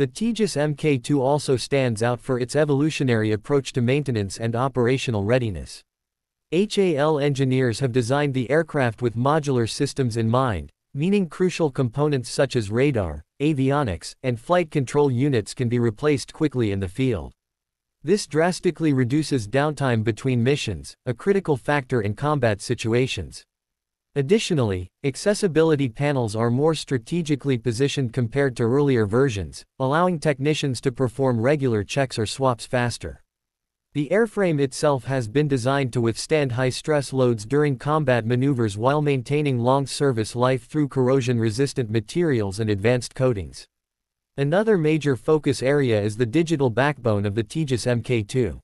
The Tejas Mk2 also stands out for its evolutionary approach to maintenance and operational readiness. HAL engineers have designed the aircraft with modular systems in mind, meaning crucial components such as radar, avionics, and flight control units can be replaced quickly in the field. This drastically reduces downtime between missions, a critical factor in combat situations. Additionally, accessibility panels are more strategically positioned compared to earlier versions, allowing technicians to perform regular checks or swaps faster. The airframe itself has been designed to withstand high stress loads during combat maneuvers while maintaining long service life through corrosion-resistant materials and advanced coatings. Another major focus area is the digital backbone of the Tejas Mk2.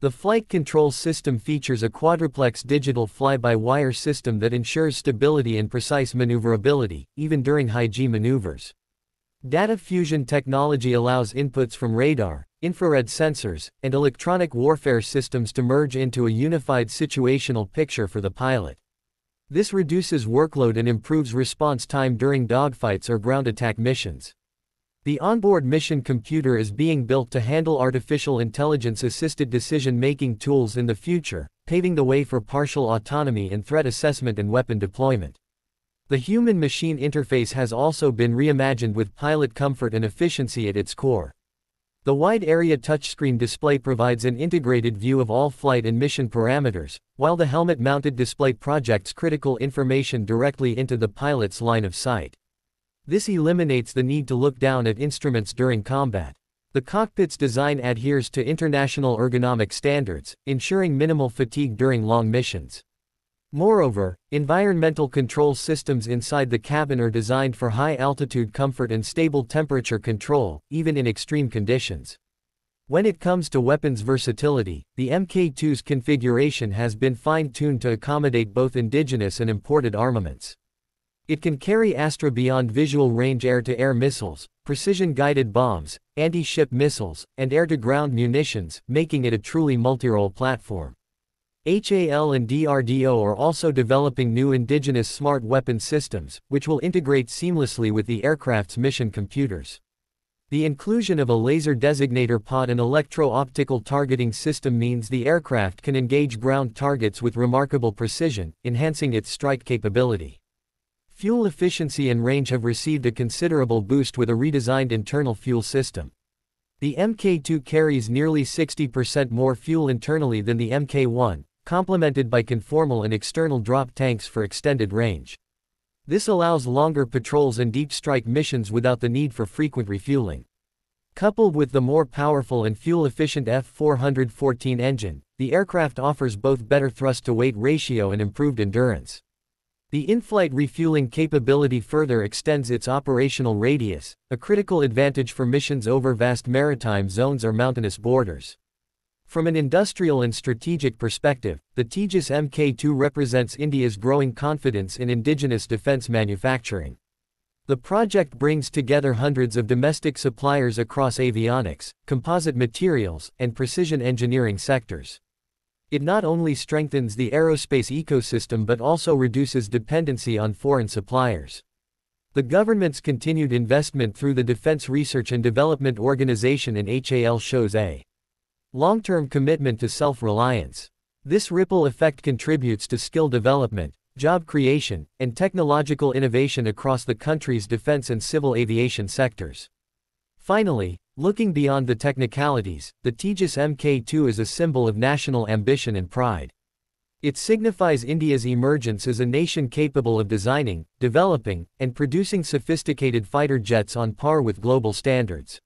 The flight control system features a quadruplex digital fly-by-wire system that ensures stability and precise maneuverability, even during high-G maneuvers. Data fusion technology allows inputs from radar, infrared sensors, and electronic warfare systems to merge into a unified situational picture for the pilot. This reduces workload and improves response time during dogfights or ground attack missions. The onboard mission computer is being built to handle artificial intelligence-assisted decision-making tools in the future, paving the way for partial autonomy in threat assessment and weapon deployment. The human-machine interface has also been reimagined with pilot comfort and efficiency at its core. The wide-area touchscreen display provides an integrated view of all flight and mission parameters, while the helmet-mounted display projects critical information directly into the pilot's line of sight. This eliminates the need to look down at instruments during combat. The cockpit's design adheres to international ergonomic standards, ensuring minimal fatigue during long missions. Moreover, environmental control systems inside the cabin are designed for high altitude comfort and stable temperature control, even in extreme conditions. When it comes to weapons versatility, the Mk2's configuration has been fine-tuned to accommodate both indigenous and imported armaments. It can carry Astra beyond visual range air-to-air missiles, precision-guided bombs, anti-ship missiles, and air-to-ground munitions, making it a truly multi-role platform. HAL and DRDO are also developing new indigenous smart weapon systems, which will integrate seamlessly with the aircraft's mission computers. The inclusion of a laser designator pod and electro-optical targeting system means the aircraft can engage ground targets with remarkable precision, enhancing its strike capability. Fuel efficiency and range have received a considerable boost with a redesigned internal fuel system. The Mk2 carries nearly 60% more fuel internally than the Mk1, complemented by conformal and external drop tanks for extended range. This allows longer patrols and deep strike missions without the need for frequent refueling. Coupled with the more powerful and fuel-efficient F414 engine, the aircraft offers both better thrust-to-weight ratio and improved endurance. The in-flight refueling capability further extends its operational radius, a critical advantage for missions over vast maritime zones or mountainous borders. From an industrial and strategic perspective, the Tejas Mk2 represents India's growing confidence in indigenous defense manufacturing. The project brings together hundreds of domestic suppliers across avionics, composite materials, and precision engineering sectors. It not only strengthens the aerospace ecosystem but also reduces dependency on foreign suppliers. The government's continued investment through the Defense Research and Development Organization in HAL shows a long-term commitment to self-reliance. This ripple effect contributes to skill development, job creation, and technological innovation across the country's defense and civil aviation sectors. Finally, Looking beyond the technicalities, the Tejas Mk2 is a symbol of national ambition and pride. It signifies India's emergence as a nation capable of designing, developing, and producing sophisticated fighter jets on par with global standards.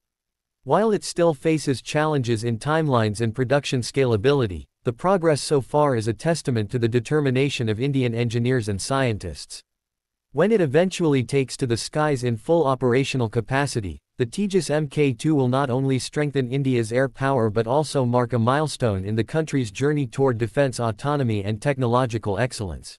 While it still faces challenges in timelines and production scalability, the progress so far is a testament to the determination of Indian engineers and scientists. When it eventually takes to the skies in full operational capacity, the Tejas Mk2 will not only strengthen India's air power but also mark a milestone in the country's journey toward defense autonomy and technological excellence.